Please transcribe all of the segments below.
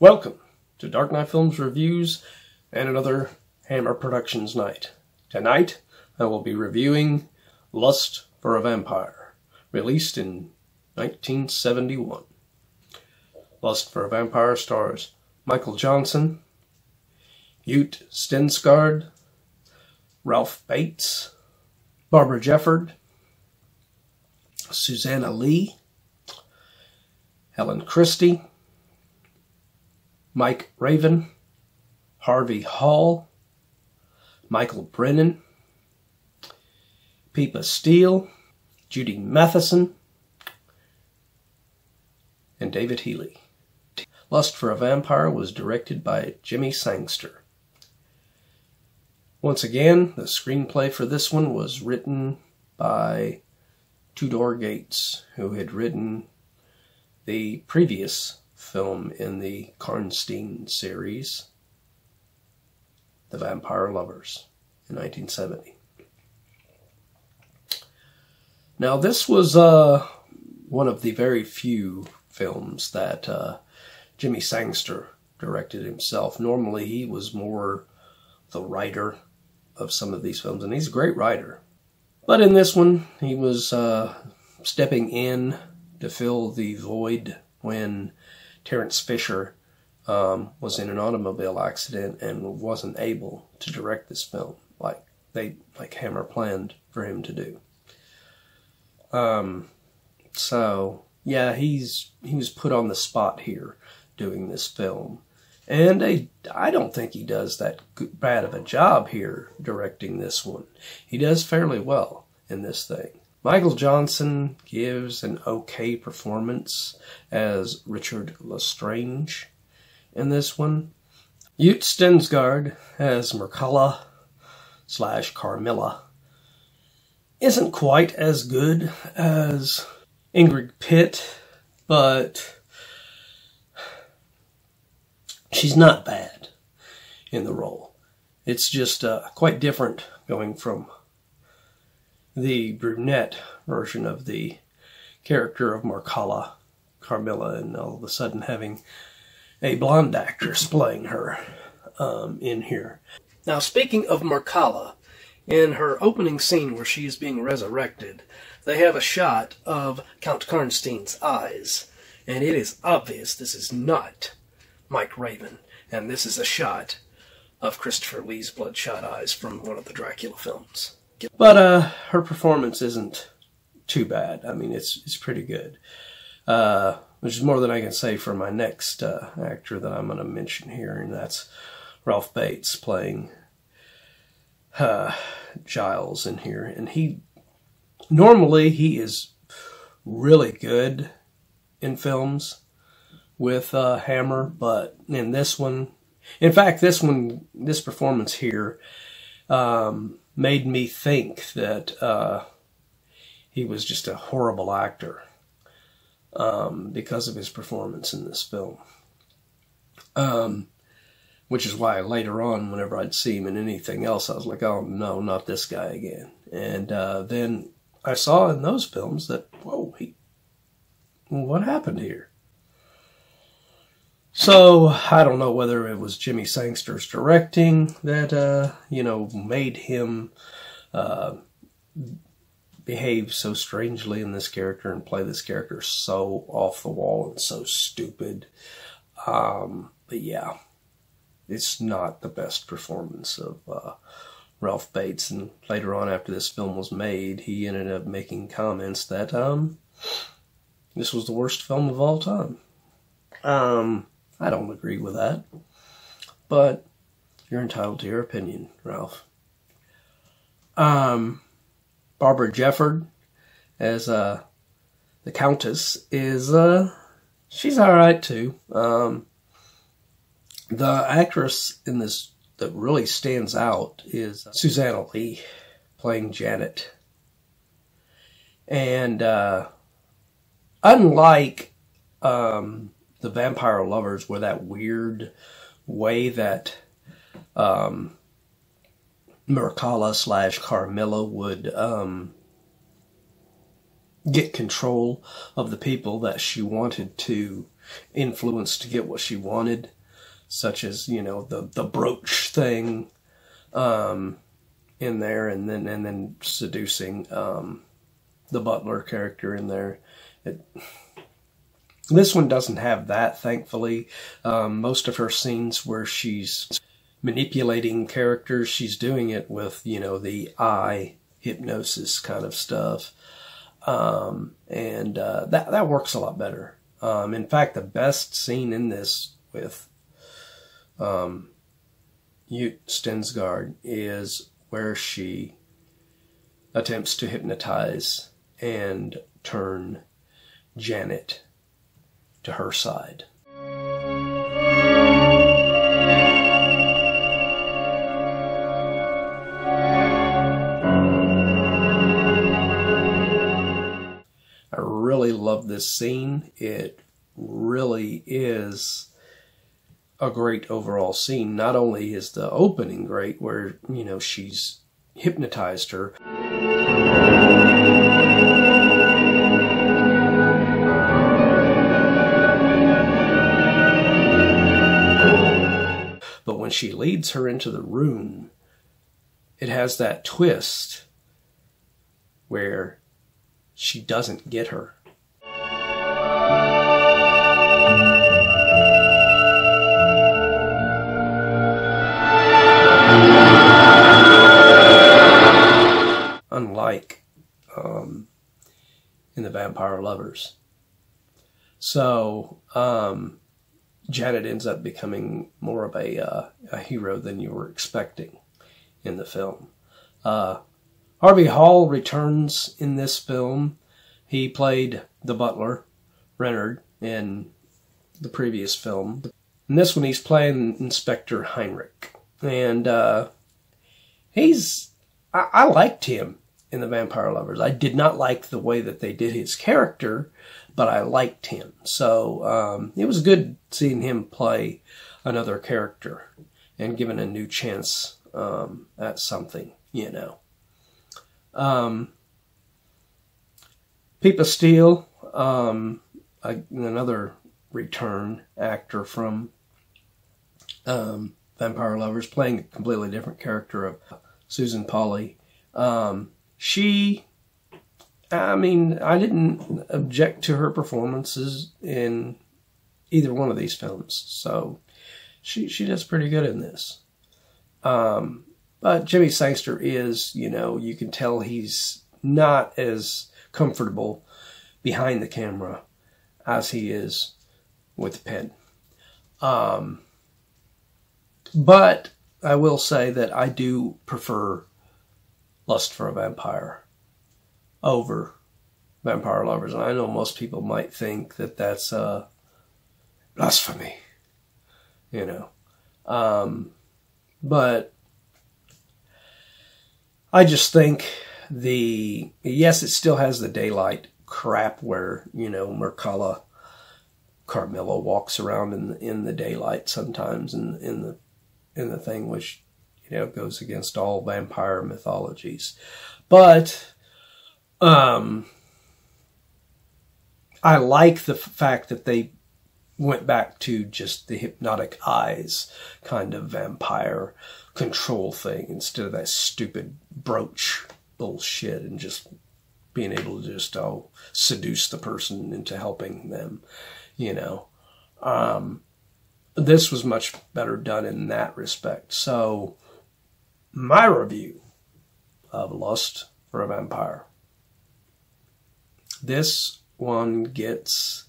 Welcome to Dark Night Films Reviews and another Hammer Productions night. Tonight I will be reviewing Lust for a Vampire, released in 1971. Lust for a Vampire stars Michael Johnson, Yutte Stensgaard, Ralph Bates, Barbara Jefford, Suzanna Leigh, Helen Christie, Mike Raven, Harvey Hall, Michael Brennan, Pippa Steel, Judy Matheson, and David Healy. Lust for a Vampire was directed by Jimmy Sangster. Once again, the screenplay for this one was written by Tudor Gates, who had written the previous film in the Karnstein series, The Vampire Lovers, in 1970. Now, this was uh, one of the very few films that uh, Jimmy Sangster directed himself. Normally, he was more the writer of some of these films, and he's a great writer. But in this one, he was uh, stepping in to fill the void when Terence Fisher um, was in an automobile accident and wasn't able to direct this film like they like Hammer planned for him to do. Um, so yeah, he's he was put on the spot here doing this film, and I, I don't think he does that bad of a job here directing this one. He does fairly well in this thing. Michael Johnson gives an okay performance as Richard Lestrange in this one. Yutte Stensgaard as Mircalla slash Carmilla isn't quite as good as Ingrid Pitt, but she's not bad in the role. It's just uh, quite different going from the brunette version of the character of Mircalla Carmilla and all of a sudden having a blonde actress playing her um, in here. Now, speaking of Mircalla, in her opening scene where she is being resurrected, they have a shot of Count Karnstein's eyes, and it is obvious this is not Mike Raven, and this is a shot of Christopher Lee's bloodshot eyes from one of the Dracula films. But uh, her performance isn't too bad. I mean, it's it's pretty good. Uh, which is more than I can say for my next uh, actor that I'm going to mention here, and that's Ralph Bates playing uh, Giles in here. And he normally he is really good in films with uh, Hammer, but in this one, in fact, this one, this performance here. Um, made me think that uh, he was just a horrible actor um, because of his performance in this film. Um, which is why later on, whenever I'd see him in anything else, I was like, oh no, not this guy again. And uh, then I saw in those films that, whoa, he, what happened here? So I don't know whether it was Jimmy Sangster's directing that uh, you know made him uh, behave so strangely in this character and play this character so off the wall and so stupid. Um, but yeah, it's not the best performance of uh, Ralph Bates. And later on, after this film was made, he ended up making comments that um, this was the worst film of all time. Um, I don't agree with that. But you're entitled to your opinion, Ralph. Um, Barbara Jefford as uh, the Countess is uh, she's all right too. Um, the actress in this that really stands out is Suzanna Leigh playing Janet, and uh, unlike um, the vampire lovers were that weird way that um, Mircalla slash Carmilla would um, get control of the people that she wanted to influence to get what she wanted. such as you know the the brooch thing um, in there, and then and then seducing um, the butler character in there. It, this one doesn't have that, thankfully. Um, most of her scenes where she's manipulating characters, she's doing it with you know the eye hypnosis kind of stuff, um, and uh, that that works a lot better. Um, in fact, the best scene in this with um, Yutte Stensgaard is where she attempts to hypnotize and turn Janet to her side. I really love this scene. It really is a great overall scene. Not only is the opening great, where, you know, she's hypnotized her. But when she leads her into the room, it has that twist where she doesn't get her. Unlike um, in the Vampire Lovers. So, um, Janet ends up becoming more of a, uh, a hero than you were expecting in the film. Uh, Harvey Hall returns in this film. He played the butler, Renard, in the previous film. In this one, he's playing Inspector Heinrich. And uh, he's. I, I liked him in The Vampire Lovers. I did not like the way that they did his character, but I liked him. So um, it was good seeing him play another character and given a new chance um, at something, you know. Um, Pippa Steel, um, another return actor from um, Vampire Lovers, playing a completely different character of Susan Polley. Um, she I mean, I didn't object to her performances in either one of these films, so she she does pretty good in this. Um, but Jimmy Sangster is, you know, you can tell he's not as comfortable behind the camera as he is with the pen. Um, but I will say that I do prefer Lust for a Vampire over vampire lovers. And I know most people might think that that's uh, blasphemy, you know. Um, but I just think the yes, it still has the daylight crap where you know Mircalla Carmilla walks around in the, in the daylight sometimes in in the in the thing which you know goes against all vampire mythologies, but um, I like the fact that they went back to just the hypnotic eyes kind of vampire control thing instead of that stupid brooch bullshit and just being able to just oh seduce the person into helping them, you know. Um, this was much better done in that respect. So, my review of Lust for a Vampire this one gets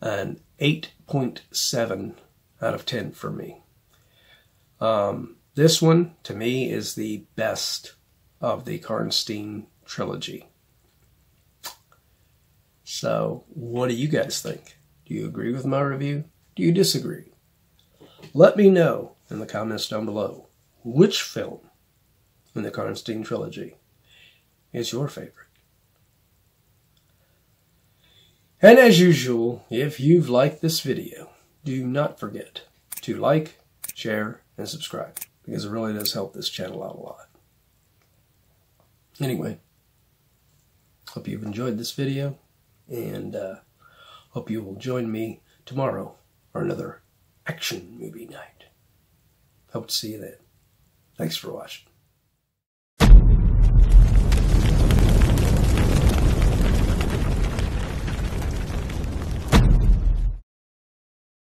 an 8.7 out of 10 for me. Um, this one, to me, is the best of the Karnstein trilogy. So, what do you guys think? Do you agree with my review? Do you disagree? Let me know in the comments down below which film in the Karnstein trilogy is your favorite. And as usual, if you've liked this video, do not forget to like, share, and subscribe because it really does help this channel out a lot. Anyway, hope you've enjoyed this video and uh, hope you will join me tomorrow for another action movie night. Hope to see you then. Thanks for watching.